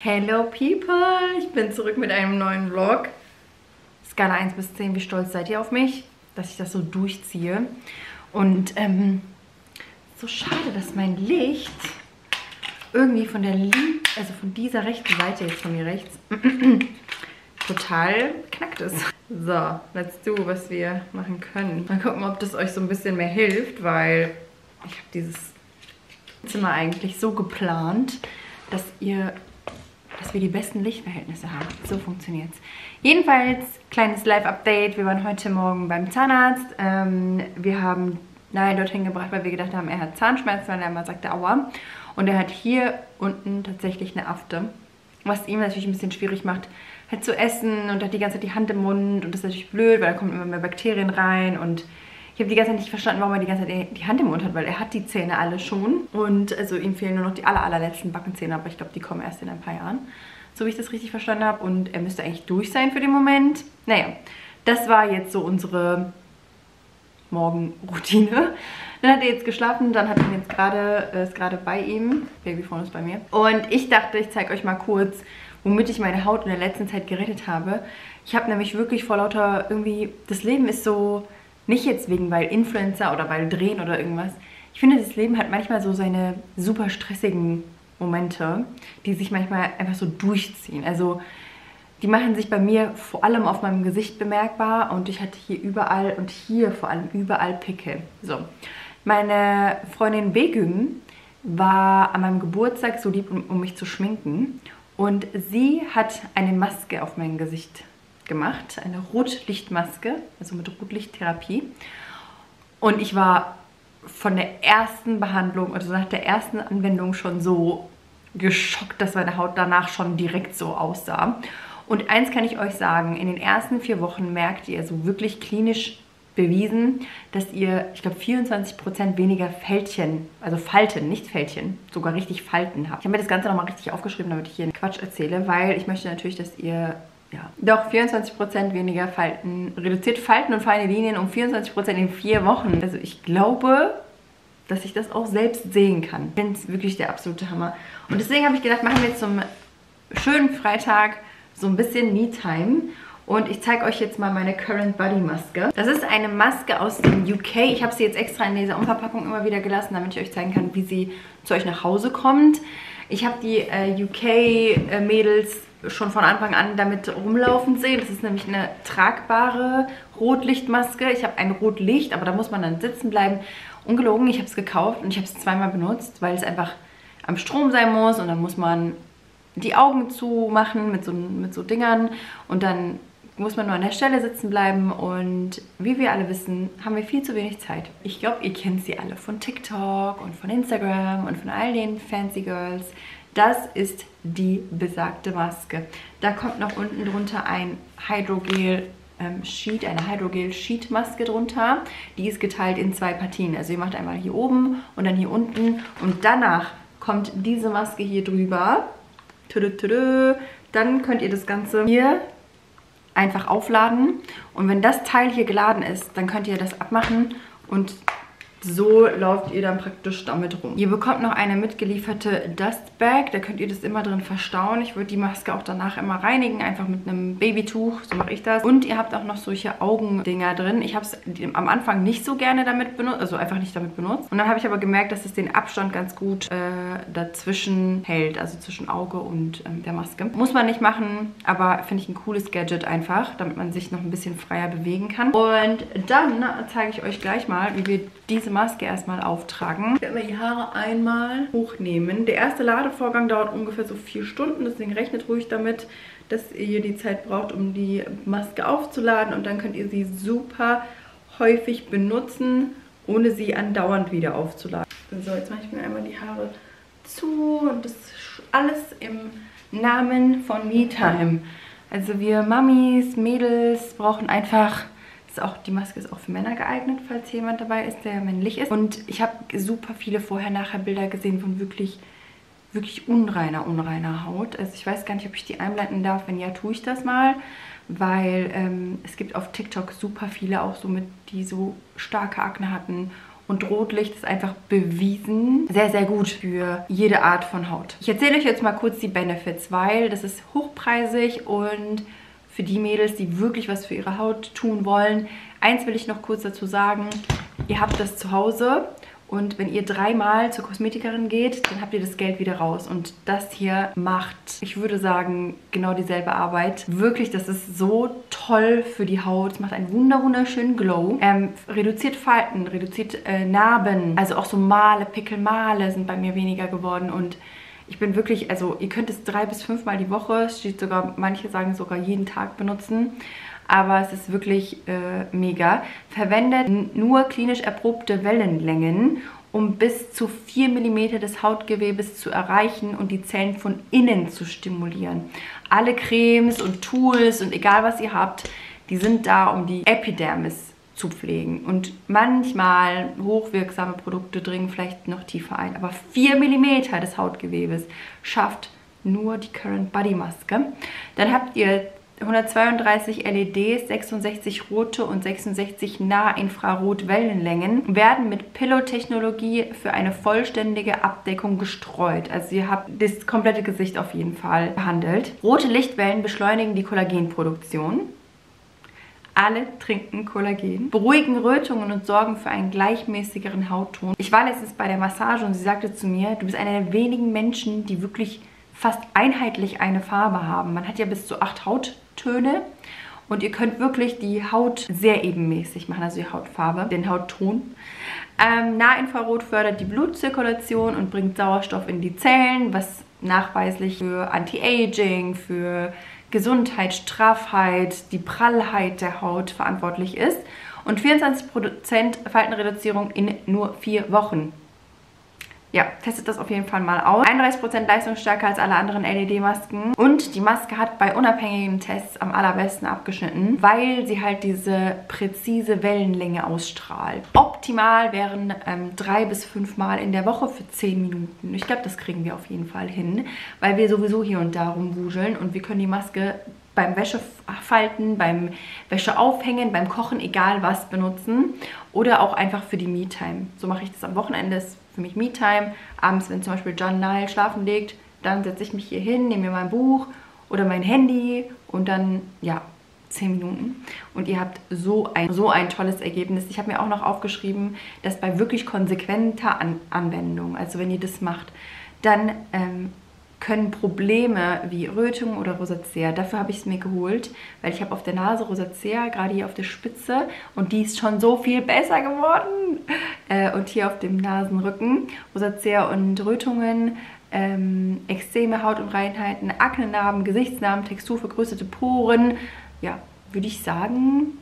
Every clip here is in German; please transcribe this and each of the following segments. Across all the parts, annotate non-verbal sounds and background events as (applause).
Hello people, ich bin zurück mit einem neuen Vlog. Skala 1 bis 10, wie stolz seid ihr auf mich, dass ich das so durchziehe. Und ähm, so schade, dass mein Licht irgendwie von der also von dieser rechten Seite jetzt von mir rechts (clears throat) total knackt ist. So, let's do, was wir machen können. Mal gucken, ob das euch so ein bisschen mehr hilft, weil ich habe dieses Zimmer eigentlich so geplant, dass ihr dass wir die besten Lichtverhältnisse haben. So funktioniert es. Jedenfalls, kleines Live-Update. Wir waren heute Morgen beim Zahnarzt. Ähm, wir haben Nein dorthin gebracht, weil wir gedacht haben, er hat Zahnschmerzen, weil er immer sagte, aua. Und er hat hier unten tatsächlich eine Afte. Was ihm natürlich ein bisschen schwierig macht, halt zu essen und hat die ganze Zeit die Hand im Mund. Und das ist natürlich blöd, weil da kommen immer mehr Bakterien rein und ich habe die ganze Zeit nicht verstanden, warum er die ganze Zeit die Hand im Mund hat, weil er hat die Zähne alle schon. Und also ihm fehlen nur noch die aller, allerletzten Backenzähne, aber ich glaube, die kommen erst in ein paar Jahren. So wie ich das richtig verstanden habe. Und er müsste eigentlich durch sein für den Moment. Naja, das war jetzt so unsere Morgenroutine. Dann hat er jetzt geschlafen, dann hat er jetzt gerade, äh, ist gerade bei ihm. Babyphone ist bei mir. Und ich dachte, ich zeige euch mal kurz, womit ich meine Haut in der letzten Zeit gerettet habe. Ich habe nämlich wirklich vor lauter irgendwie, das Leben ist so nicht jetzt wegen, weil Influencer oder weil Drehen oder irgendwas. Ich finde, das Leben hat manchmal so seine super stressigen Momente, die sich manchmal einfach so durchziehen. Also die machen sich bei mir vor allem auf meinem Gesicht bemerkbar und ich hatte hier überall und hier vor allem überall Pickel. So, meine Freundin Begüm war an meinem Geburtstag so lieb, um, um mich zu schminken und sie hat eine Maske auf mein Gesicht gemacht, eine Rotlichtmaske, also mit Rotlichttherapie. Und ich war von der ersten Behandlung, also nach der ersten Anwendung schon so geschockt, dass meine Haut danach schon direkt so aussah. Und eins kann ich euch sagen, in den ersten vier Wochen merkt ihr so wirklich klinisch bewiesen, dass ihr, ich glaube, 24% weniger Fältchen, also Falten, nicht Fältchen, sogar richtig Falten habt. Ich habe mir das Ganze nochmal richtig aufgeschrieben, damit ich hier Quatsch erzähle, weil ich möchte natürlich, dass ihr ja, doch 24% weniger Falten, reduziert Falten und feine Linien um 24% in vier Wochen. Also ich glaube, dass ich das auch selbst sehen kann. Ich finde es wirklich der absolute Hammer. Und deswegen habe ich gedacht, machen wir jetzt zum schönen Freitag so ein bisschen Me-Time. Und ich zeige euch jetzt mal meine Current Body Maske. Das ist eine Maske aus dem UK. Ich habe sie jetzt extra in dieser Umverpackung immer wieder gelassen, damit ich euch zeigen kann, wie sie zu euch nach Hause kommt. Ich habe die äh, UK-Mädels schon von Anfang an damit rumlaufen sehen. Das ist nämlich eine tragbare Rotlichtmaske. Ich habe ein Rotlicht, aber da muss man dann sitzen bleiben. Ungelogen, ich habe es gekauft und ich habe es zweimal benutzt, weil es einfach am Strom sein muss und dann muss man die Augen zumachen mit so, mit so Dingern und dann muss man nur an der Stelle sitzen bleiben und wie wir alle wissen, haben wir viel zu wenig Zeit. Ich glaube, ihr kennt sie alle von TikTok und von Instagram und von all den Fancy Girls. Das ist die besagte Maske. Da kommt noch unten drunter ein Hydrogel ähm, Sheet, eine Hydrogel Sheet Maske drunter. Die ist geteilt in zwei Partien. Also ihr macht einmal hier oben und dann hier unten und danach kommt diese Maske hier drüber. Dann könnt ihr das Ganze hier einfach aufladen und wenn das Teil hier geladen ist, dann könnt ihr das abmachen und so lauft ihr dann praktisch damit rum. Ihr bekommt noch eine mitgelieferte Dust Bag. Da könnt ihr das immer drin verstauen. Ich würde die Maske auch danach immer reinigen, einfach mit einem Babytuch. So mache ich das. Und ihr habt auch noch solche Augendinger drin. Ich habe es am Anfang nicht so gerne damit benutzt, also einfach nicht damit benutzt. Und dann habe ich aber gemerkt, dass es den Abstand ganz gut äh, dazwischen hält, also zwischen Auge und ähm, der Maske. Muss man nicht machen, aber finde ich ein cooles Gadget einfach, damit man sich noch ein bisschen freier bewegen kann. Und dann zeige ich euch gleich mal, wie wir diese diese Maske erstmal auftragen. Ich werde mir die Haare einmal hochnehmen. Der erste Ladevorgang dauert ungefähr so vier Stunden, deswegen rechnet ruhig damit, dass ihr die Zeit braucht, um die Maske aufzuladen und dann könnt ihr sie super häufig benutzen, ohne sie andauernd wieder aufzuladen. So, jetzt mache ich mir einmal die Haare zu und das alles im Namen von MeTime. Also wir Mamis, Mädels brauchen einfach ist auch, die Maske ist auch für Männer geeignet, falls jemand dabei ist, der männlich ist. Und ich habe super viele Vorher-Nachher-Bilder gesehen von wirklich, wirklich unreiner, unreiner Haut. Also ich weiß gar nicht, ob ich die einblenden darf. Wenn ja, tue ich das mal. Weil ähm, es gibt auf TikTok super viele auch so mit, die so starke Akne hatten und Rotlicht ist einfach bewiesen sehr, sehr gut für jede Art von Haut. Ich erzähle euch jetzt mal kurz die Benefits, weil das ist hochpreisig und für die Mädels, die wirklich was für ihre Haut tun wollen. Eins will ich noch kurz dazu sagen. Ihr habt das zu Hause und wenn ihr dreimal zur Kosmetikerin geht, dann habt ihr das Geld wieder raus. Und das hier macht, ich würde sagen, genau dieselbe Arbeit. Wirklich, das ist so toll für die Haut. Es macht einen wunder wunderschönen Glow. Ähm, reduziert Falten, reduziert äh, Narben. Also auch so Male, Pickelmale sind bei mir weniger geworden. Und ich bin wirklich, also ihr könnt es drei bis fünfmal die Woche, steht sogar, manche sagen sogar jeden Tag benutzen. Aber es ist wirklich äh, mega. Verwendet nur klinisch erprobte Wellenlängen, um bis zu 4 mm des Hautgewebes zu erreichen und die Zellen von innen zu stimulieren. Alle Cremes und Tools und egal was ihr habt, die sind da, um die Epidermis zu pflegen. Und manchmal hochwirksame Produkte dringen vielleicht noch tiefer ein. Aber 4 mm des Hautgewebes schafft nur die Current Body Maske. Dann habt ihr 132 LEDs, 66 rote und 66 Nahinfrarot-Wellenlängen werden mit Pillow-Technologie für eine vollständige Abdeckung gestreut. Also ihr habt das komplette Gesicht auf jeden Fall behandelt. Rote Lichtwellen beschleunigen die Kollagenproduktion. Alle trinken Kollagen, beruhigen Rötungen und sorgen für einen gleichmäßigeren Hautton. Ich war letztens bei der Massage und sie sagte zu mir, du bist einer der wenigen Menschen, die wirklich fast einheitlich eine Farbe haben. Man hat ja bis zu acht Hauttöne und ihr könnt wirklich die Haut sehr ebenmäßig machen, also die Hautfarbe, den Hautton. Ähm, Nahinfrarot fördert die Blutzirkulation und bringt Sauerstoff in die Zellen, was nachweislich für Anti-Aging, für Gesundheit, Straffheit, die Prallheit der Haut verantwortlich ist. Und 24% Faltenreduzierung in nur vier Wochen. Ja, testet das auf jeden Fall mal aus. 31% leistungsstärker als alle anderen LED-Masken. Und die Maske hat bei unabhängigen Tests am allerbesten abgeschnitten, weil sie halt diese präzise Wellenlänge ausstrahlt. Optimal wären ähm, drei bis fünf Mal in der Woche für 10 Minuten. Ich glaube, das kriegen wir auf jeden Fall hin, weil wir sowieso hier und da rumwuseln und wir können die Maske beim Wäschefalten, beim Wäscheaufhängen, beim Kochen, egal was benutzen. Oder auch einfach für die Me-Time. So mache ich das am Wochenende für mich Me-Time. Abends, wenn zum Beispiel John Nile schlafen legt, dann setze ich mich hier hin, nehme mir mein Buch oder mein Handy und dann, ja, 10 Minuten. Und ihr habt so ein, so ein tolles Ergebnis. Ich habe mir auch noch aufgeschrieben, dass bei wirklich konsequenter An Anwendung, also wenn ihr das macht, dann ähm, können Probleme wie Rötung oder Rosacea, dafür habe ich es mir geholt, weil ich habe auf der Nase Rosacea, gerade hier auf der Spitze und die ist schon so viel besser geworden. Äh, und hier auf dem Nasenrücken Rosacea und Rötungen, ähm, Ekzeme, Hautunreinheiten, Aknenarben, Gesichtsnarben, Textur, vergrößerte Poren. Ja, würde ich sagen,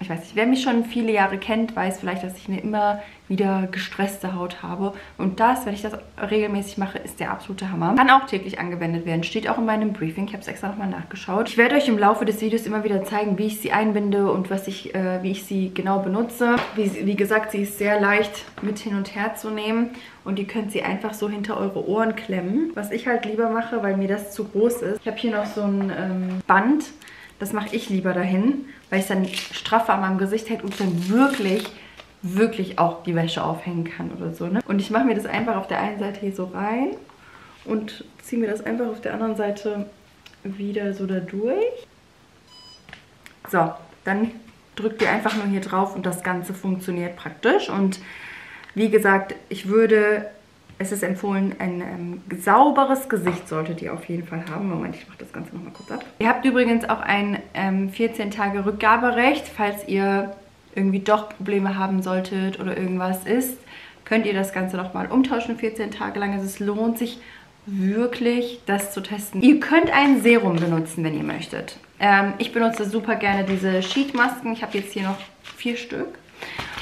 ich weiß nicht, wer mich schon viele Jahre kennt, weiß vielleicht, dass ich mir immer wieder gestresste Haut habe. Und das, wenn ich das regelmäßig mache, ist der absolute Hammer. Kann auch täglich angewendet werden. Steht auch in meinem Briefing. Ich habe es extra nochmal nachgeschaut. Ich werde euch im Laufe des Videos immer wieder zeigen, wie ich sie einbinde und was ich, äh, wie ich sie genau benutze. Wie, wie gesagt, sie ist sehr leicht mit hin und her zu nehmen. Und ihr könnt sie einfach so hinter eure Ohren klemmen. Was ich halt lieber mache, weil mir das zu groß ist. Ich habe hier noch so ein ähm, Band das mache ich lieber dahin, weil ich es dann straffer an meinem Gesicht hält und dann wirklich, wirklich auch die Wäsche aufhängen kann oder so. Ne? Und ich mache mir das einfach auf der einen Seite hier so rein und ziehe mir das einfach auf der anderen Seite wieder so da durch. So, dann drückt ihr einfach nur hier drauf und das Ganze funktioniert praktisch. Und wie gesagt, ich würde es ist empfohlen, ein ähm, sauberes Gesicht solltet ihr auf jeden Fall haben. Moment, ich mache das Ganze nochmal kurz ab. Ihr habt übrigens auch ein ähm, 14 Tage Rückgaberecht, falls ihr irgendwie doch Probleme haben solltet oder irgendwas ist, könnt ihr das Ganze nochmal umtauschen 14 Tage lang. Also es lohnt sich wirklich, das zu testen. Ihr könnt ein Serum benutzen, wenn ihr möchtet. Ähm, ich benutze super gerne diese Sheet-Masken. Ich habe jetzt hier noch vier Stück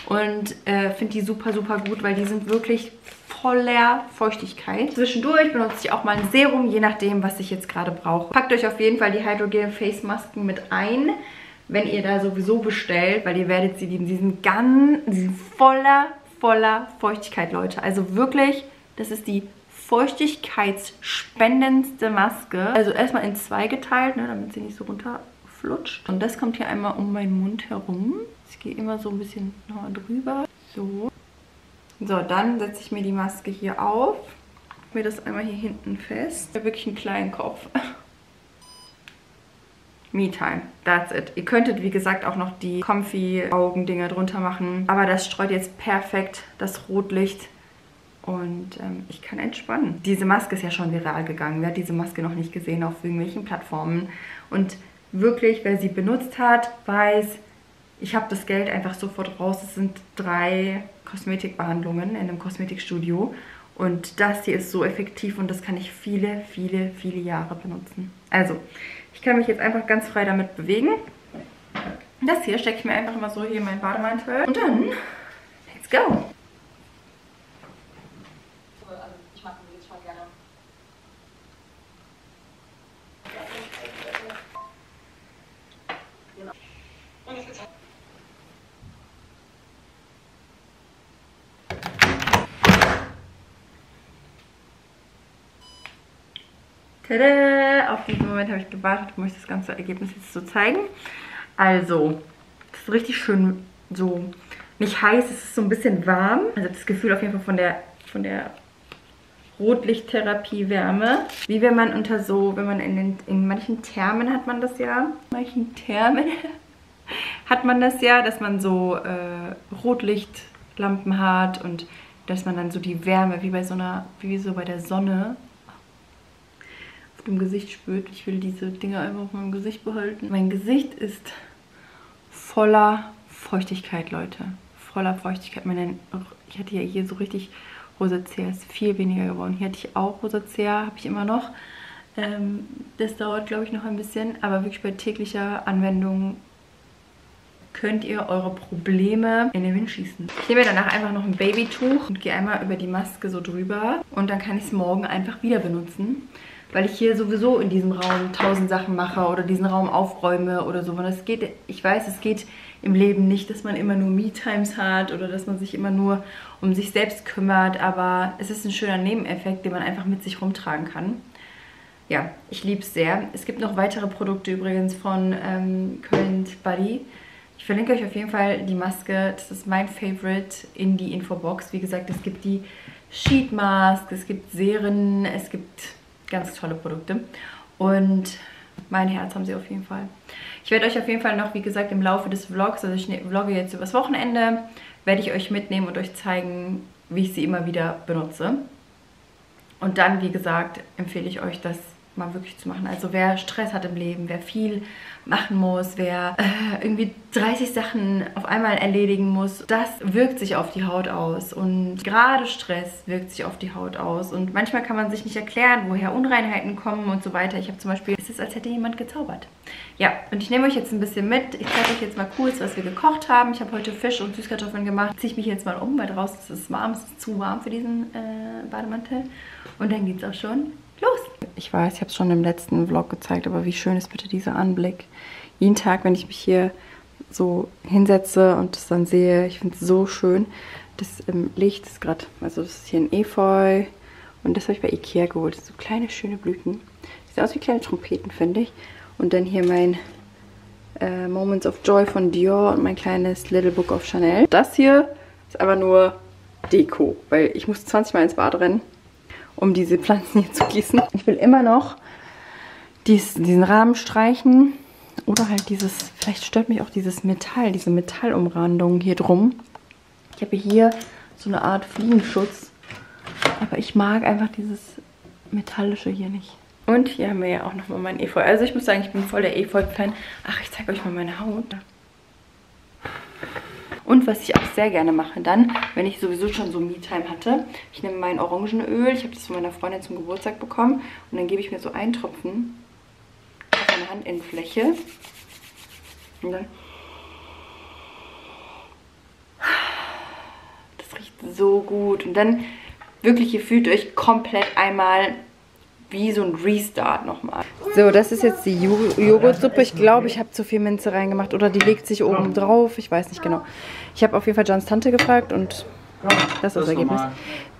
und äh, finde die super, super gut, weil die sind wirklich voller Feuchtigkeit. Zwischendurch benutze ich auch mal ein Serum, je nachdem, was ich jetzt gerade brauche. Packt euch auf jeden Fall die Hydrogel Face Masken mit ein, wenn ihr da sowieso bestellt, weil ihr werdet sie lieben. Sie sind ganz, die sind voller, voller Feuchtigkeit, Leute. Also wirklich, das ist die feuchtigkeitsspendendste Maske. Also erstmal in zwei geteilt, ne, damit sie nicht so runterflutscht. Und das kommt hier einmal um meinen Mund herum. Ich gehe immer so ein bisschen drüber. So. So, dann setze ich mir die Maske hier auf. Mir das einmal hier hinten fest. Ich habe wirklich einen kleinen Kopf. Me-Time. That's it. Ihr könntet, wie gesagt, auch noch die Comfy-Augendinger drunter machen. Aber das streut jetzt perfekt das Rotlicht. Und ähm, ich kann entspannen. Diese Maske ist ja schon viral gegangen. Wer hat diese Maske noch nicht gesehen auf irgendwelchen Plattformen? Und wirklich, wer sie benutzt hat, weiß, ich habe das Geld einfach sofort raus. Es sind drei Kosmetikbehandlungen in einem Kosmetikstudio. Und das hier ist so effektiv und das kann ich viele, viele, viele Jahre benutzen. Also, ich kann mich jetzt einfach ganz frei damit bewegen. Das hier stecke ich mir einfach mal so hier in meinen Bademantel. Und dann, let's go! Tada! Auf diesen Moment habe ich gewartet, um euch das ganze Ergebnis jetzt zu zeigen. Also, das ist richtig schön so, nicht heiß, es ist so ein bisschen warm. Also das Gefühl auf jeden Fall von der, von der Rotlichttherapie-Wärme. Wie wenn man unter so, wenn man in, den, in manchen Thermen hat man das ja, manchen Thermen (laughs) hat man das ja, dass man so äh, Rotlichtlampen hat und dass man dann so die Wärme, wie bei so einer, wie so bei der Sonne, im Gesicht spürt. Ich will diese Dinger einfach auf meinem Gesicht behalten. Mein Gesicht ist voller Feuchtigkeit, Leute. Voller Feuchtigkeit. Meine, ich hatte ja hier so richtig Rosacea, ist viel weniger geworden. Hier hatte ich auch Rosacea, habe ich immer noch. Ähm, das dauert, glaube ich, noch ein bisschen. Aber wirklich bei täglicher Anwendung könnt ihr eure Probleme in den Wind schießen. Ich nehme danach einfach noch ein Babytuch und gehe einmal über die Maske so drüber. Und dann kann ich es morgen einfach wieder benutzen weil ich hier sowieso in diesem Raum tausend Sachen mache oder diesen Raum aufräume oder so. Und es geht, ich weiß, es geht im Leben nicht, dass man immer nur Me-Times hat oder dass man sich immer nur um sich selbst kümmert, aber es ist ein schöner Nebeneffekt, den man einfach mit sich rumtragen kann. Ja, ich liebe es sehr. Es gibt noch weitere Produkte übrigens von ähm, Current Body. Ich verlinke euch auf jeden Fall die Maske. Das ist mein Favorite in die Infobox. Wie gesagt, es gibt die Sheet Mask, es gibt Serien, es gibt ganz tolle Produkte. Und mein Herz haben sie auf jeden Fall. Ich werde euch auf jeden Fall noch, wie gesagt, im Laufe des Vlogs, also ich ne-, vlogge jetzt übers Wochenende, werde ich euch mitnehmen und euch zeigen, wie ich sie immer wieder benutze. Und dann, wie gesagt, empfehle ich euch, das mal wirklich zu machen. Also wer Stress hat im Leben, wer viel machen muss, wer äh, irgendwie 30 Sachen auf einmal erledigen muss, das wirkt sich auf die Haut aus. Und gerade Stress wirkt sich auf die Haut aus. Und manchmal kann man sich nicht erklären, woher Unreinheiten kommen und so weiter. Ich habe zum Beispiel, es ist, als hätte jemand gezaubert. Ja, und ich nehme euch jetzt ein bisschen mit. Ich zeige euch jetzt mal kurz, was wir gekocht haben. Ich habe heute Fisch und Süßkartoffeln gemacht. Ziehe ich mich jetzt mal um, weil draußen ist es warm. Es ist zu warm für diesen äh, Bademantel. Und dann geht es auch schon. Ich weiß, ich habe es schon im letzten Vlog gezeigt, aber wie schön ist bitte dieser Anblick. Jeden Tag, wenn ich mich hier so hinsetze und das dann sehe, ich finde es so schön. Das ähm, Licht ist gerade, also das ist hier ein Efeu und das habe ich bei Ikea geholt. So kleine, schöne Blüten. Sieht aus wie kleine Trompeten, finde ich. Und dann hier mein äh, Moments of Joy von Dior und mein kleines Little Book of Chanel. Das hier ist aber nur Deko, weil ich muss 20 Mal ins Bad rennen um diese Pflanzen hier zu gießen. Ich will immer noch dies, diesen Rahmen streichen oder halt dieses, vielleicht stört mich auch dieses Metall, diese Metallumrandung hier drum. Ich habe hier so eine Art Fliegenschutz, aber ich mag einfach dieses Metallische hier nicht. Und hier haben wir ja auch nochmal mein Efeu. Also ich muss sagen, ich bin voll der Efeu-Fan. Ach, ich zeige euch mal meine Haut. Und was ich auch sehr gerne mache dann, wenn ich sowieso schon so Me-Time hatte, ich nehme mein Orangenöl, ich habe das von meiner Freundin zum Geburtstag bekommen und dann gebe ich mir so einen Tropfen auf meine Handinnenfläche und dann das riecht so gut und dann wirklich, ihr fühlt euch komplett einmal wie so ein Restart nochmal. So, das ist jetzt die Joghurtsuppe. Ich glaube, ich habe zu viel Minze reingemacht oder die legt sich oben drauf. Ich weiß nicht genau. Ich habe auf jeden Fall Jans Tante gefragt und das ist das Ergebnis.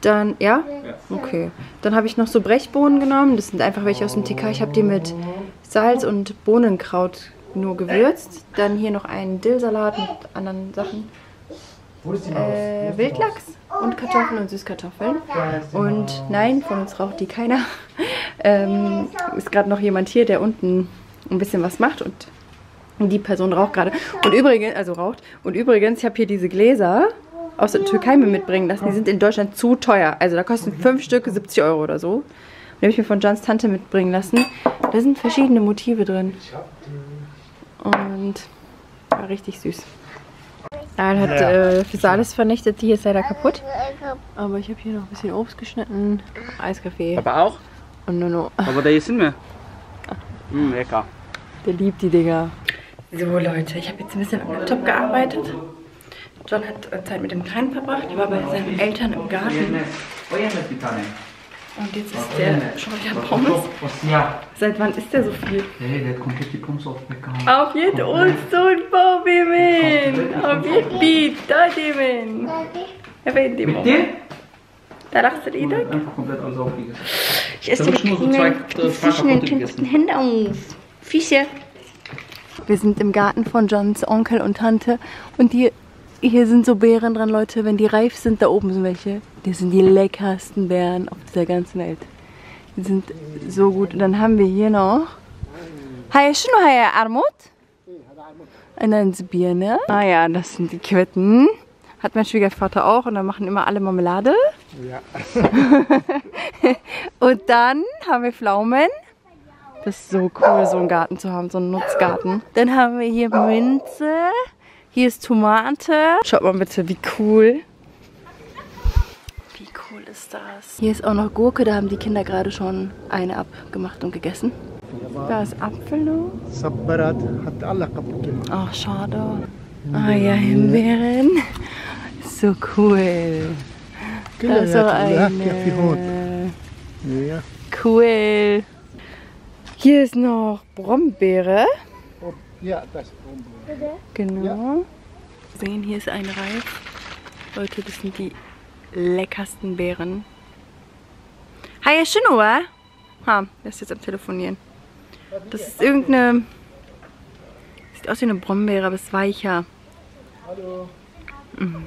Dann, ja? Okay. Dann habe ich noch so Brechbohnen genommen. Das sind einfach welche aus dem TK. Ich habe die mit Salz und Bohnenkraut nur gewürzt. Dann hier noch einen Dillsalat mit anderen Sachen. Äh, Wildlachs und Kartoffeln und Süßkartoffeln. Und nein, von uns raucht die keiner. Ähm, ist gerade noch jemand hier, der unten ein bisschen was macht und die Person raucht gerade. Und übrigens, also raucht. Und übrigens, ich habe hier diese Gläser aus der Türkei mir mitbringen lassen. Die sind in Deutschland zu teuer. Also da kosten fünf Stück 70 Euro oder so. Die habe ich mir von Johns Tante mitbringen lassen. Da sind verschiedene Motive drin. Und war richtig süß. Er hat äh, Physalis vernichtet, die ist leider kaputt. Aber ich habe hier noch ein bisschen Obst geschnitten, Eiskaffee Papa auch? Und Nono. Aber da sind wir. Mm, lecker. Der liebt die Dinger. So Leute, ich habe jetzt ein bisschen am Laptop gearbeitet. John hat äh, Zeit mit dem Kleinen verbracht. Er war bei seinen Eltern im Garten. Und jetzt ist der schon wieder Pommes. Seit wann ist der so viel? Hey, der hat komplett die Pommes aufgehauen. Auf jeden Fall Bobimin! Auf jeden Bit, da Dimin! Jag vet inte. Mit dem? Da lachst du dir Idek? Einfach komplett alles aufgegessen. Ich esse mit nur so zwei äh, Fischen Hände auf. Füße. Wir sind im Garten von Johns Onkel und Tante und die hier sind so Beeren dran, Leute. Wenn die reif sind, da oben sind welche. Die sind die leckersten Beeren auf dieser ganzen Welt. Die sind so gut. Und dann haben wir hier noch... Hi, schon hier Armut? Und dann ist Birne. Ah ja, das sind die Quetten. Hat mein Schwiegervater auch und da machen immer alle Marmelade. Ja. (laughs) und dann haben wir Pflaumen. Das ist so cool, so einen Garten zu haben, so einen Nutzgarten. Dann haben wir hier Minze. Hier ist Tomate. Schaut mal bitte, wie cool. Wie cool ist das? Hier ist auch noch Gurke, da haben die Kinder gerade schon eine abgemacht und gegessen. Da ist Apfel noch. Sabbarat hat alle kaputt gemacht. Ach, schade. Ah ja, Himbeeren. So cool. Kyllä, ist war eine... Ja. Cool. Hier ist noch Brombeere. Ja, das ist Brombeere. Genau. Ja. Sehen, hier ist ein Reif. Leute, das sind die leckersten Beeren. Hi, Shinoa. Ha, er ist jetzt am Telefonieren. Das ist irgendeine... Sieht aus wie eine Brombeere, aber ist weicher. Hallo. Mhm.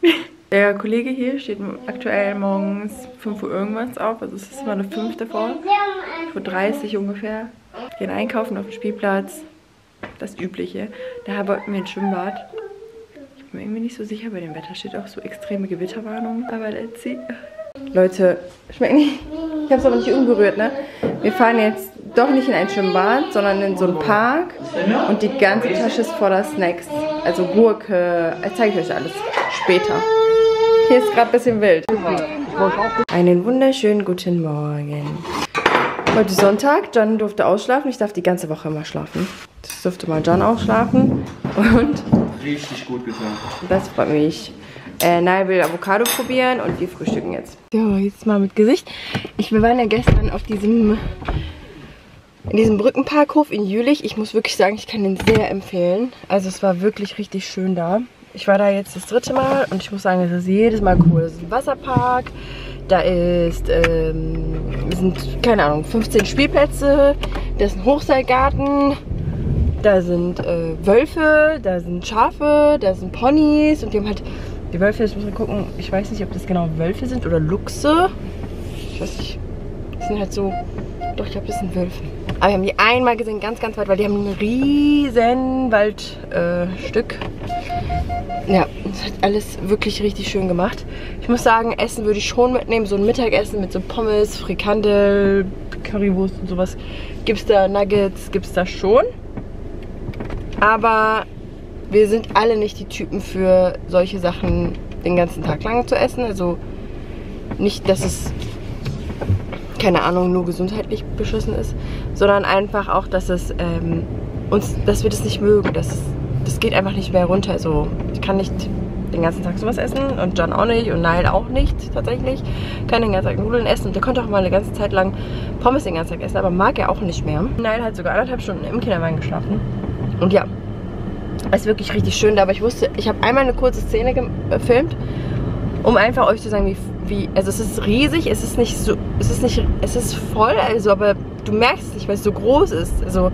(laughs) Der Kollege hier steht aktuell morgens 5 Uhr irgendwas auf. Also es ist immer eine 5 davor. 5.30 Uhr ungefähr. Gehen einkaufen auf dem Spielplatz. Das Übliche. Da wollten wir ein Schwimmbad. Ich bin mir irgendwie nicht so sicher, bei dem Wetter steht auch so extreme Gewitterwarnung. Aber let's see. Leute, schmeckt nicht. Ich habe es aber nicht umgerührt, ne? Wir fahren jetzt doch nicht in ein Schwimmbad, sondern in so einen Park. Und die ganze Tasche ist voller Snacks. Also Gurke. Ich zeige euch alles später. Hier ist gerade ein bisschen wild. Einen wunderschönen guten Morgen. Heute Sonntag. John durfte ausschlafen. Ich darf die ganze Woche immer schlafen. Das durfte mal John auch schlafen. Und Richtig gut getan. das freut mich. Äh, Nile will Avocado probieren und wir frühstücken jetzt. So, jetzt mal mit Gesicht. Ich, wir waren ja gestern auf diesem, in diesem Brückenparkhof in Jülich. Ich muss wirklich sagen, ich kann den sehr empfehlen. Also es war wirklich richtig schön da. Ich war da jetzt das dritte Mal und ich muss sagen, es ist jedes Mal cool. Es ist ein Wasserpark, da ist, ähm, sind, keine Ahnung, 15 Spielplätze, da ist ein Hochseilgarten, da sind äh, Wölfe, da sind Schafe, da sind Ponys und die haben halt, die Wölfe, jetzt muss man gucken, ich weiß nicht, ob das genau Wölfe sind oder Luchse. Ich weiß nicht, das sind halt so, doch, ich glaube, das sind Wölfe. Aber wir haben die einmal gesehen, ganz, ganz weit, weil die haben ein riesen Waldstück. Äh. Ja, das hat alles wirklich richtig schön gemacht. Ich muss sagen, Essen würde ich schon mitnehmen. So ein Mittagessen mit so Pommes, Frikandel, Currywurst und sowas. Gibt es da Nuggets, gibt es da schon. Aber wir sind alle nicht die Typen für solche Sachen den ganzen Tag lang zu essen. Also nicht, dass es, keine Ahnung, nur gesundheitlich beschissen ist, sondern einfach auch, dass es ähm, uns, dass wir das nicht mögen. Das, das geht einfach nicht mehr runter. Also ich kann nicht den ganzen Tag sowas essen und John auch nicht und Nile auch nicht tatsächlich. Kann den ganzen Tag Nudeln essen und der konnte auch mal eine ganze Zeit lang Pommes den ganzen Tag essen, aber mag er auch nicht mehr. Nile hat sogar anderthalb Stunden im Kinderwagen geschlafen. Und ja, ist wirklich richtig schön da, aber ich wusste, ich habe einmal eine kurze Szene gefilmt, um einfach euch zu sagen, wie, wie, also es ist riesig, es ist nicht so, es ist nicht, es ist voll, also, aber du merkst es nicht, weil es so groß ist. Also,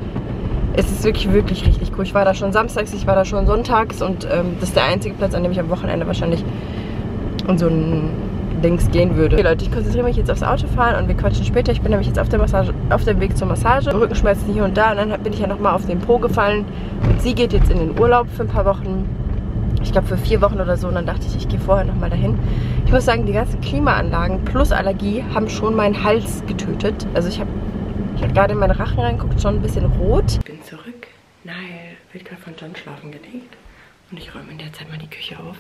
Es ist wirklich, wirklich richtig cool. Ich war da schon samstags, ich war da schon sonntags und ähm, das ist der einzige Platz, an dem ich am Wochenende wahrscheinlich in so ein Dings gehen würde. Okay, Leute, ich konzentriere mich jetzt aufs Autofahren und wir quatschen später. Ich bin nämlich jetzt auf, der Massage, auf dem Weg zur Massage. Rückenschmerzen hier und da und dann bin ich ja nochmal auf den Po gefallen und sie geht jetzt in den Urlaub für ein paar Wochen. Ich glaube für vier Wochen oder so und dann dachte ich, ich gehe vorher nochmal dahin. Ich muss sagen, die ganzen Klimaanlagen plus Allergie haben schon meinen Hals getötet. Also ich habe ich habe gerade in meinen Rachen reinguckt, schon ein bisschen rot. Ich bin zurück. Nein, wird gerade von John schlafen gelegt. Und ich räume in der Zeit mal die Küche auf.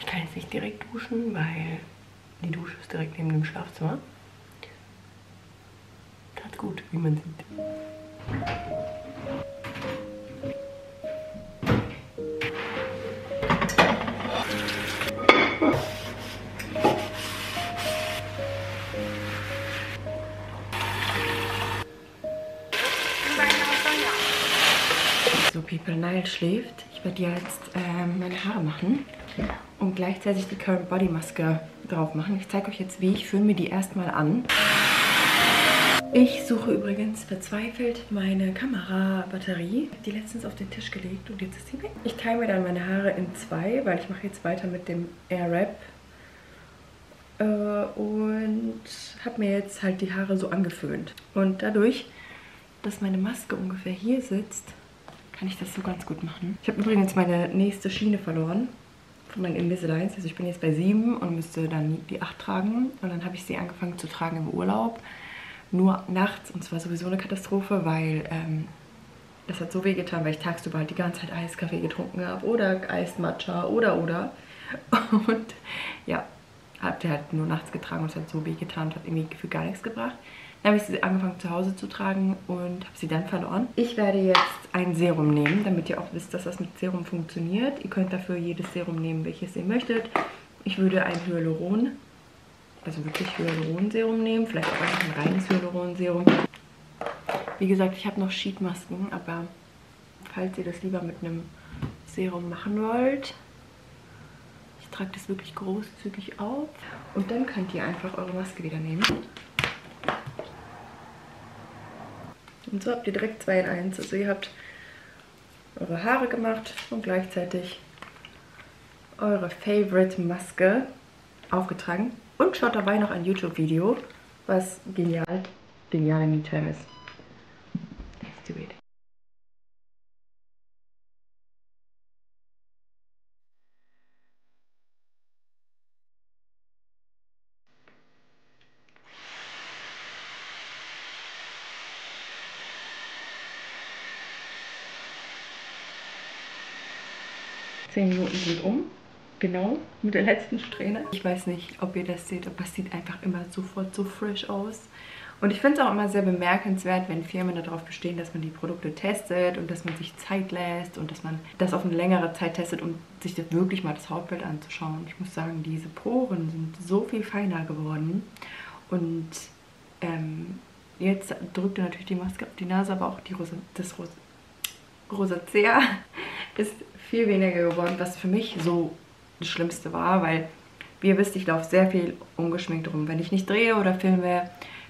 Ich kann jetzt nicht direkt duschen, weil die Dusche ist direkt neben dem Schlafzimmer. Tat gut, wie man sieht. So, People, Nile schläft. Ich werde jetzt ähm, meine Haare machen und gleichzeitig die Current Body Maske drauf machen. Ich zeige euch jetzt, wie ich fühle mir die erstmal an. Ich suche übrigens verzweifelt meine Kamerabatterie. Ich habe die letztens auf den Tisch gelegt und jetzt ist sie weg. Ich teile mir dann meine Haare in zwei, weil ich mache jetzt weiter mit dem Airwrap. Äh, und habe mir jetzt halt die Haare so angeföhnt. Und dadurch, dass meine Maske ungefähr hier sitzt, kann ich das so ganz gut machen. Ich habe übrigens meine nächste Schiene verloren von meinen Invisaligns. Also ich bin jetzt bei 7 und müsste dann die 8 tragen. Und dann habe ich sie angefangen zu tragen im Urlaub. Nur nachts und zwar sowieso eine Katastrophe, weil ähm, das hat so weh getan, weil ich tagsüber halt die ganze Zeit Eiskaffee getrunken habe oder Eismatcha oder oder. (laughs) Und ja, habe die halt nur nachts getragen und es hat so weh getan und hat irgendwie gefühlt gar nichts gebracht. Dann habe ich sie angefangen zu Hause zu tragen und habe sie dann verloren. Ich werde jetzt ein Serum nehmen, damit ihr auch wisst, dass das mit Serum funktioniert. Ihr könnt dafür jedes Serum nehmen, welches ihr möchtet. Ich würde ein Hyaluron, also wirklich Hyaluron-Serum nehmen. Vielleicht auch einfach ein reines Hyaluron-Serum. Wie gesagt, ich habe noch Sheetmasken, aber falls ihr das lieber mit einem Serum machen wollt, ich trage das wirklich großzügig auf. Und dann könnt ihr einfach eure Maske wieder nehmen. Und so habt ihr direkt 2 in 1. Also ihr habt eure Haare gemacht und gleichzeitig eure Favorite Maske aufgetragen. Und schaut dabei noch ein YouTube-Video, was genial, genial in ist. Let's do it. 10 Minuten sind um. Genau, mit der letzten Strähne. Ich weiß nicht, ob ihr das seht, aber es sieht einfach immer sofort so frisch aus. Und ich finde es auch immer sehr bemerkenswert, wenn Firmen darauf bestehen, dass man die Produkte testet und dass man sich Zeit lässt und dass man das auf eine längere Zeit testet, um sich das wirklich mal das Hautbild anzuschauen. Ich muss sagen, diese Poren sind so viel feiner geworden. Und ähm, jetzt drückt er natürlich die Maske auf die Nase, aber auch die Rosa, das Rosa, Rosacea (laughs) ist viel weniger geworden, was für mich so das Schlimmste war, weil, wie ihr wisst, ich laufe sehr viel ungeschminkt rum. Wenn ich nicht drehe oder filme,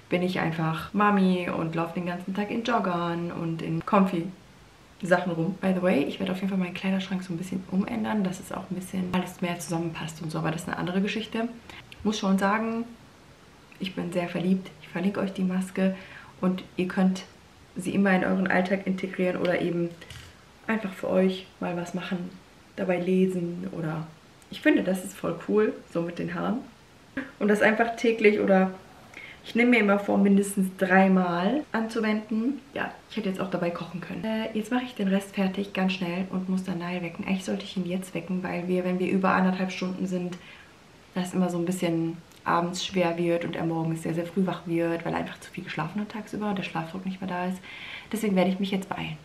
bin ich einfach Mami und laufe den ganzen Tag in Joggern und in comfy Sachen rum. By the way, ich werde auf jeden Fall meinen Kleiderschrank so ein bisschen umändern, dass es auch ein bisschen alles mehr zusammenpasst und so, aber das ist eine andere Geschichte. Muss schon sagen, ich bin sehr verliebt. Ich verlinke euch die Maske und ihr könnt sie immer in euren Alltag integrieren oder eben einfach für euch mal was machen, dabei lesen oder ich finde, das ist voll cool, so mit den Haaren. Und das einfach täglich oder ich nehme mir immer vor, mindestens dreimal anzuwenden. Ja, ich hätte jetzt auch dabei kochen können. Äh, jetzt mache ich den Rest fertig, ganz schnell und muss dann Nile wecken. Eigentlich sollte ich ihn jetzt wecken, weil wir, wenn wir über anderthalb Stunden sind, das immer so ein bisschen abends schwer wird und er morgens sehr, sehr früh wach wird, weil er einfach zu viel geschlafen hat tagsüber und der Schlafdruck nicht mehr da ist. Deswegen werde ich mich jetzt beeilen.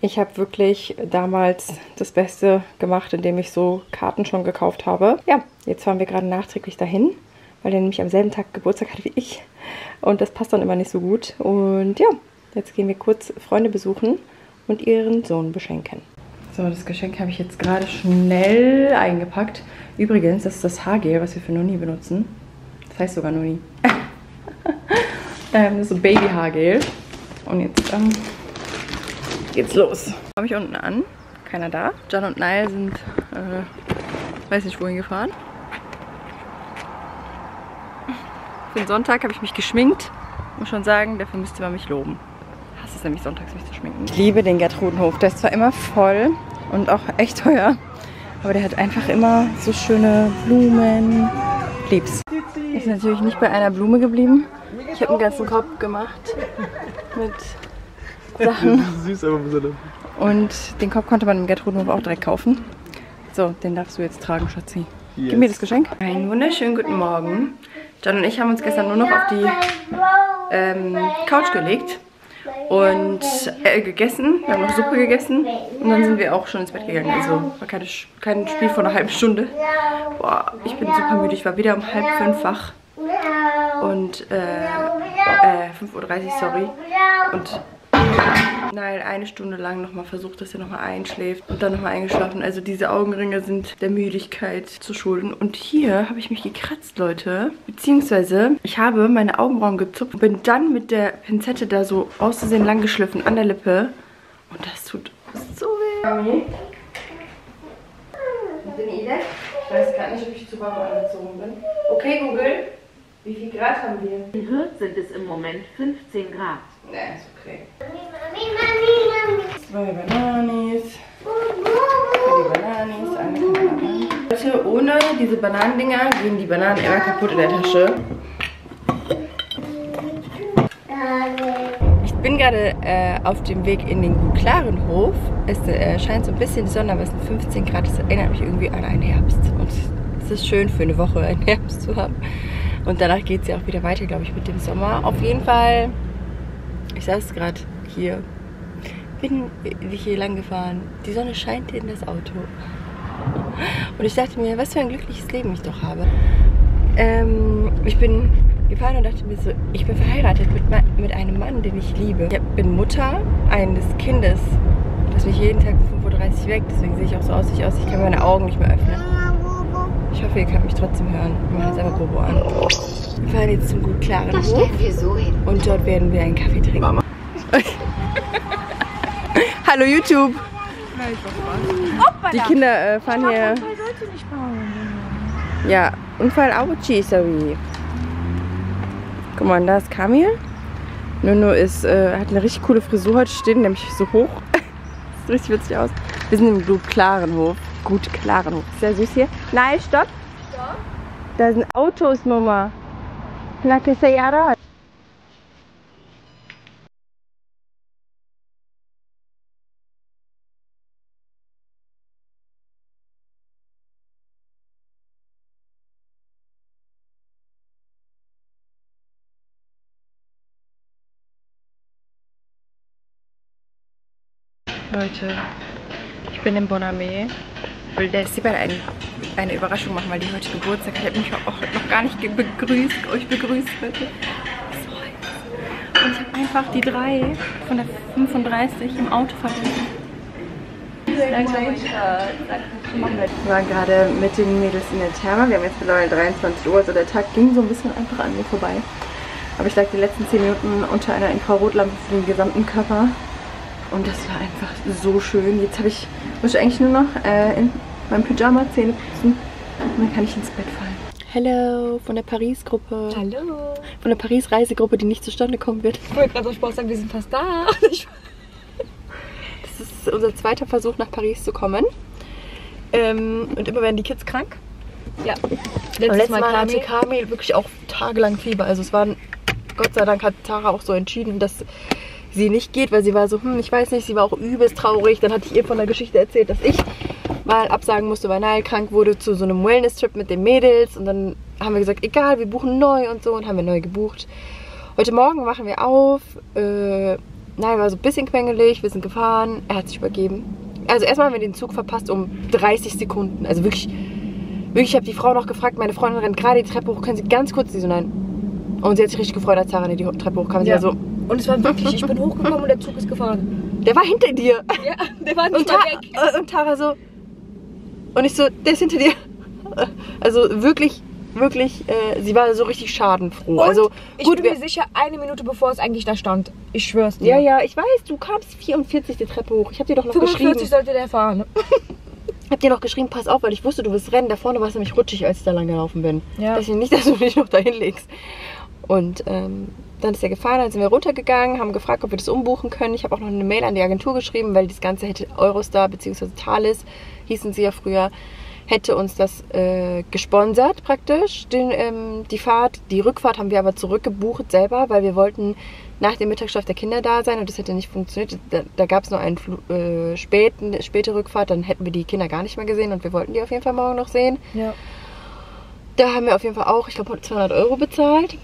Ich habe wirklich damals das Beste gemacht, indem ich so Karten schon gekauft habe. Ja, jetzt fahren wir gerade nachträglich dahin, weil er nämlich am selben Tag Geburtstag hat wie ich. Und das passt dann immer nicht so gut. Und ja, jetzt gehen wir kurz Freunde besuchen und ihren Sohn beschenken. So, das Geschenk habe ich jetzt gerade schnell eingepackt. Übrigens, das ist das Haargel, was wir für Noni benutzen. Das heißt sogar Noni. (laughs) ähm, das ist so Baby-Haargel. Und jetzt ähm, geht's los. Komme ich unten an, keiner da. Jan und Nile sind, äh, weiß nicht wohin gefahren. Für den Sonntag habe ich mich geschminkt. Muss schon sagen, dafür müsste man mich loben. Hasse es nämlich sonntags, mich zu schminken. Ich liebe den Gertrudenhof. Der ist zwar immer voll und auch echt teuer, aber der hat einfach immer so schöne Blumen. Lieb's. Ist natürlich nicht bei einer Blume geblieben. Ich habe einen ganzen Korb gemacht mit Sachen. Süß, aber besonders. Und den Korb konnte man im Gertrudenhof auch direkt kaufen. So, den darfst du jetzt tragen, Schatzi. Gib mir das Geschenk. Einen wunderschönen guten Morgen. John und ich haben uns gestern nur noch auf die ähm, Couch gelegt und äh, gegessen. Wir haben noch Suppe gegessen und dann sind wir auch schon ins Bett gegangen. Also war keine, kein Spiel von einer halben Stunde. Boah, ich bin super müde. Ich war wieder um halb fünf wach. Und äh, äh, 5.30 Uhr, sorry. Und Nein, eine Stunde lang nochmal versucht, dass er nochmal einschläft und dann nochmal eingeschlafen. Also diese Augenringe sind der Müdigkeit zu schulden. Und hier habe ich mich gekratzt, Leute. Beziehungsweise ich habe meine Augenbrauen gezupft und bin dann mit der Pinzette da so auszusehen lang geschliffen an der Lippe. Und das tut so weh. Mami? Bin ich weg? Ich weiß gar nicht, ob ich zu warm angezogen bin. Okay, Google. Wie viel Grad haben wir? In Hürth sind es im Moment 15 Grad. Ne, ist okay. Zwei Bananis. Die Bananis, eine Banane. Leute, ohne diese Bananendinger gehen die Bananen immer kaputt in der Tasche. Ich bin gerade äh, auf dem Weg in den Gutklarenhof. Es äh, scheint so ein bisschen die Sonne, aber es sind 15 Grad. Das erinnert mich irgendwie an einen Herbst. Und es ist schön für eine Woche einen Herbst zu haben. Und danach geht es ja auch wieder weiter, glaube ich, mit dem Sommer. Auf jeden Fall, ich saß gerade hier, bin hier lang gefahren. Die Sonne scheint in das Auto. Und ich dachte mir, was für ein glückliches Leben ich doch habe. Ähm, ich bin gefahren und dachte mir so, ich bin verheiratet mit, mit einem Mann, den ich liebe. Ich bin Mutter eines Kindes, das mich jeden Tag um 5.30 Uhr weckt. Deswegen sehe ich auch so aus, wie ich aus. Ich kann meine Augen nicht mehr öffnen. Ich hoffe, ihr könnt mich trotzdem hören. Wir machen jetzt einfach Bobo an. Wir fahren jetzt zum gut klaren Das Hof stellen wir so hin. und dort werden wir einen Kaffee trinken. (laughs) Hallo YouTube! Die Kinder äh, fahren hier. Ja, Unfall Auchi, sorry. Guck mal, da ist Kamil. Nuno ist, äh, hat eine richtig coole Frisur heute, steht nämlich so hoch. (laughs) Sieht richtig witzig aus. Wir sind im gut klaren Hof. Gut klaren Hof. Sehr süß hier. Nein, stopp. Da sind Autos, Mama. Llama. Leute, ich bin in Bonamé. Will der Sibel ein, eine Überraschung machen, weil die heute Geburtstag hat. Ich habe mich auch noch gar nicht begrüßt, euch begrüßt, bitte. So heiß. Und ich habe einfach die drei von der 35 im Auto vergessen. Wir waren gerade mit den Mädels in der Therme. Wir haben jetzt mittlerweile 23 Uhr, also der Tag ging so ein bisschen einfach an mir vorbei. Aber ich lag die letzten 10 Minuten unter einer Infrarotlampe für den gesamten Körper. Und das war einfach so schön. Jetzt habe ich, muss ich eigentlich nur noch äh, meinem Pyjama Zähne putzen. Und dann kann ich ins Bett fallen. Hello, von der Paris-Gruppe. Hallo. Von der Paris-Reisegruppe, die nicht zustande kommen wird. Ich wollte gerade so Spaß sagen, wir sind fast da. (laughs) Das ist unser zweiter Versuch, nach Paris zu kommen. Ähm, und immer werden die Kids krank. Ja. Letztes, letztes Mal, Mal hatte. Kamil wirklich auch tagelang Fieber. Also es waren, Gott sei Dank hat Tara auch so entschieden, dass sie nicht geht, weil sie war so, hm, ich weiß nicht, sie war auch übelst traurig. Dann hatte ich ihr von der Geschichte erzählt, dass ich mal absagen musste, weil Nile krank wurde zu so einem Wellness-Trip mit den Mädels. Und dann haben wir gesagt, egal, wir buchen neu und so und haben wir neu gebucht. Heute Morgen wachen wir auf. Äh, Nile war so ein bisschen quengelig, wir sind gefahren, er hat sich übergeben. Also erstmal haben wir den Zug verpasst um 30 Sekunden. Also wirklich Wirklich, ich habe die Frau noch gefragt, meine Freundin rennt gerade die Treppe hoch, können Sie ganz kurz, die so, nein. Und sie hat sich richtig gefreut, als Sarah die Treppe hochkam. Sie Ja. war so, Und es war wirklich, ich bin hochgekommen und der Zug ist gefahren. der war hinter dir. Ja, der war Und, nicht Ta mal weg. äh, und Tara so, und ich so, der ist hinter dir. Also wirklich wirklich, äh, sie war so richtig schadenfroh. Und also ich gut, bin mir sicher, eine Minute bevor es eigentlich da stand. Ich schwör's dir. ja, ja, ich weiß, du kamst 44 die Treppe hoch. Ich habe dir doch noch 45 geschrieben. sollte der fahren. (laughs) hab dir noch geschrieben, pass auf, weil ich wusste, du wirst rennen. Da vorne war es nämlich rutschig, als ich da lang gelaufen bin. Ja. Dass ich nicht, dass du dich noch dahin legst. Und ähm, dann ist er gefahren, dann sind wir runtergegangen, haben gefragt, ob wir das umbuchen können. Ich habe auch noch eine Mail an die Agentur geschrieben, weil das Ganze hätte Eurostar bzw. Thales, hießen sie ja früher, hätte uns das äh, gesponsert praktisch, den, ähm, die Fahrt. Die Rückfahrt haben wir aber zurückgebucht selber, weil wir wollten nach dem Mittagsschlaf der Kinder da sein und das hätte nicht funktioniert. Da, da gab es nur eine äh, späten, späte Rückfahrt, dann hätten wir die Kinder gar nicht mehr gesehen und wir wollten die auf jeden Fall morgen noch sehen. Ja. Da haben wir auf jeden Fall auch, ich glaube, 200 Euro bezahlt.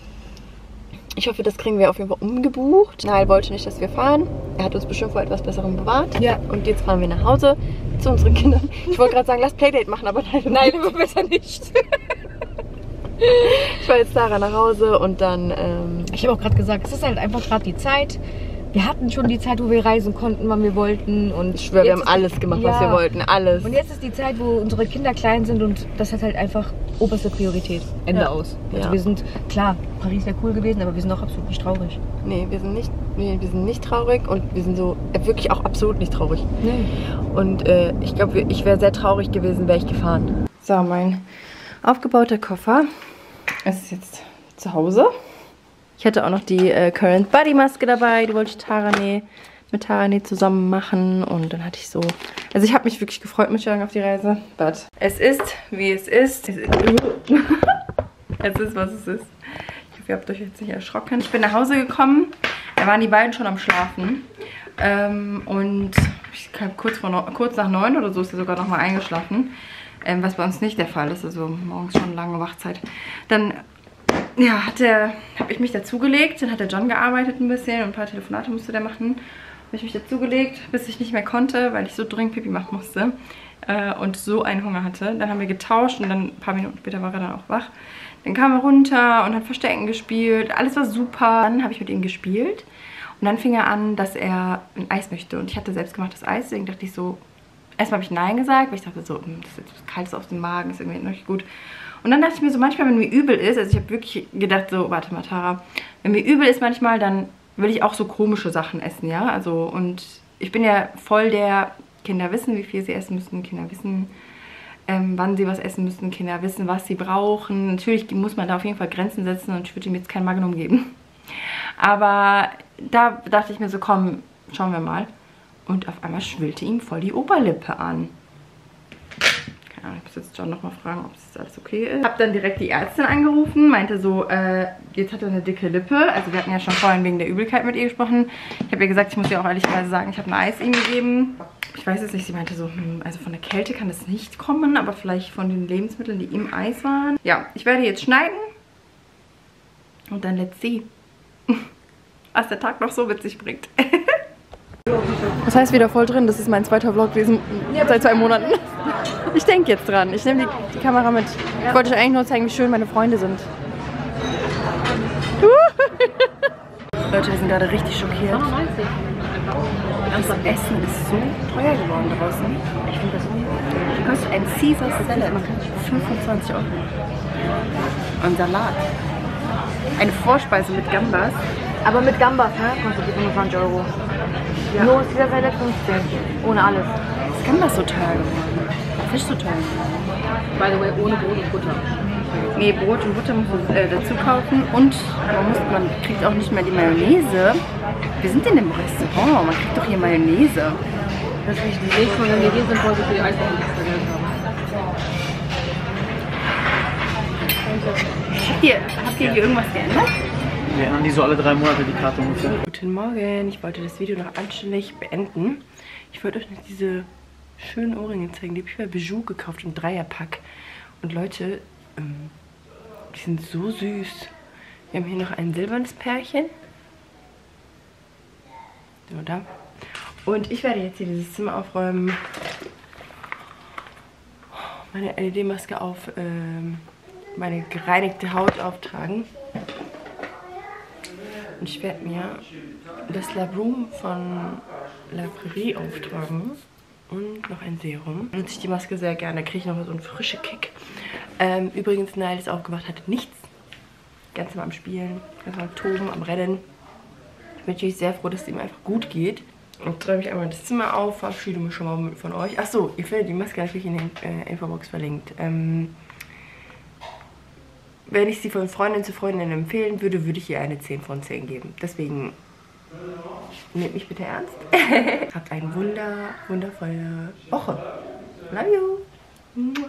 Ich hoffe, das kriegen wir auf jeden Fall umgebucht. Nail wollte nicht, dass wir fahren. Er hat uns bestimmt vor etwas Besserem bewahrt. Ja. Und jetzt fahren wir nach Hause zu unseren Kindern. Ich wollte gerade sagen, lass Playdate machen, aber nein. Nein, besser nicht. Ich fahre jetzt Sarah nach Hause und dann, ähm, Ich habe auch gerade gesagt, es ist halt einfach gerade die Zeit. Wir hatten schon die Zeit, wo wir reisen konnten, wann wir wollten. Und ich schwöre, wir haben alles gemacht, was Ja. wir wollten. Alles. Und jetzt ist die Zeit, wo unsere Kinder klein sind und das hat halt einfach oberste Priorität. Ende Ja. aus. Also Ja. wir sind, klar, Paris wäre cool gewesen, aber wir sind auch absolut nicht traurig. Nee, wir sind nicht, nee, wir sind nicht traurig und wir sind so, äh, wirklich auch absolut nicht traurig. Nee. Und äh, ich glaube, ich wäre sehr traurig gewesen, wäre ich gefahren. So, mein aufgebauter Koffer ist jetzt zu Hause. Ich hatte auch noch die äh, Current Body Maske dabei, die wollte ich Tarane, mit Tarane zusammen machen. Und dann hatte ich so. Also ich habe mich wirklich gefreut mit Jörg auf die Reise. But es ist, wie es ist. Es ist, (laughs) es ist was es ist. Ich hoffe, ihr habt euch jetzt nicht erschrocken. Ich bin nach Hause gekommen. Da waren die beiden schon am Schlafen. Ähm, und ich glaub, kurz, vor kurz nach neun oder so ist er sogar noch mal eingeschlafen. Ähm, was bei uns nicht der Fall ist. Also morgens schon lange Wachzeit. Dann ja, hat habe ich mich dazugelegt. Dann hat der John gearbeitet ein bisschen und ein paar Telefonate musste der machen. Habe ich mich dazugelegt, bis ich nicht mehr konnte, weil ich so dringend Pipi machen musste äh, und so einen Hunger hatte. Dann haben wir getauscht und dann ein paar Minuten später war er dann auch wach. Dann kam er runter und hat Verstecken gespielt. Alles war super. Dann habe ich mit ihm gespielt und dann fing er an, dass er ein Eis möchte. Und ich hatte selbstgemachtes Eis, deswegen dachte ich so, erstmal habe ich Nein gesagt, weil ich dachte so, hm, das ist jetzt was Kaltes auf dem Magen, ist irgendwie nicht gut. Und dann dachte ich mir so, manchmal, wenn mir übel ist, also ich habe wirklich gedacht so, warte mal, Tara, wenn mir übel ist manchmal, dann will ich auch so komische Sachen essen, ja, also und ich bin ja voll der, Kinder wissen, wie viel sie essen müssen, Kinder wissen, ähm, wann sie was essen müssen, Kinder wissen, was sie brauchen. Natürlich muss man da auf jeden Fall Grenzen setzen und ich würde ihm jetzt kein Magnum geben. Aber da dachte ich mir so, komm, schauen wir mal. Und auf einmal schwillte ihm voll die Oberlippe an. Keine Ahnung, ich muss jetzt John nochmal fragen, ob das alles okay ist. Hab dann direkt die Ärztin angerufen, meinte so, äh, jetzt hat er eine dicke Lippe. Also wir hatten ja schon vorhin wegen der Übelkeit mit ihr gesprochen. Ich habe ihr gesagt, ich muss ihr auch ehrlicherweise sagen, ich habe ein Eis ihm gegeben. Ich weiß es nicht, sie meinte so, hm, also von der Kälte kann das nicht kommen, aber vielleicht von den Lebensmitteln, die im Eis waren. Ja, ich werde jetzt schneiden. Und dann let's see, (laughs) was der Tag noch so mit sich bringt. (laughs) Das heißt wieder voll drin, das ist mein zweiter Vlog diesen, seit zwei Monaten. Ich denke jetzt dran. Ich nehme die, die Kamera mit. Ich wollte euch eigentlich nur zeigen, wie schön meine Freunde sind. (laughs) Leute, wir sind gerade richtig schockiert. Das Essen ist so teuer geworden draußen. Ich finde das Wie kostet ein Caesar Salad? 25 Euro. Und Salat. Eine Vorspeise mit Gambas. Aber mit Gambas, ne? Kostet die 25 Euro. Nur ist dieser Salat 15. Ohne alles. Ist Gambas so teuer geworden? Fisch so teuer. By the way, ohne Brot und Butter. Nee, Brot und Butter muss man äh, dazu kaufen und man, muss, man kriegt auch nicht mehr die Mayonnaise. Wir sind in einem Restaurant, man kriegt doch hier Mayonnaise. Das ist die nächste Mal, wenn wir hier sind, wollte ich für die haben. Habt ihr, habt ihr hier irgendwas geändert? Wir ändern die so alle drei Monate die Karte ungefähr. Guten Morgen, ich wollte das Video noch anständig beenden. Ich wollte euch noch diese schönen Ohrringe zeigen. Die habe ich bei Bijou gekauft im Dreierpack. Und Leute, ähm, die sind so süß. Wir haben hier noch ein silbernes Pärchen. So, da. Und ich werde jetzt hier dieses Zimmer aufräumen. Meine LED-Maske auf, ähm, meine gereinigte Haut auftragen. Und ich werde mir das Labroom von La Prairie auftragen. Und noch ein Serum. Nutze ich die Maske sehr gerne. Da kriege ich noch so einen frischen Kick. Ähm, übrigens, Nile ist aufgewacht, hatte nichts. Ganz mal am Spielen, ganz mal am Toben, am Rennen. Ich bin natürlich sehr froh, dass es ihm einfach gut geht. Und träume ich einmal das Zimmer auf, verabschiede mich schon mal von euch. Achso, ihr findet die Maske natürlich in der äh, Infobox verlinkt. Ähm, wenn ich sie von Freundin zu Freundin empfehlen würde, würde ich ihr eine 10 von 10 geben. Deswegen nehmt mich bitte ernst. (laughs) Habt eine wunder, wundervolle Woche. Love you.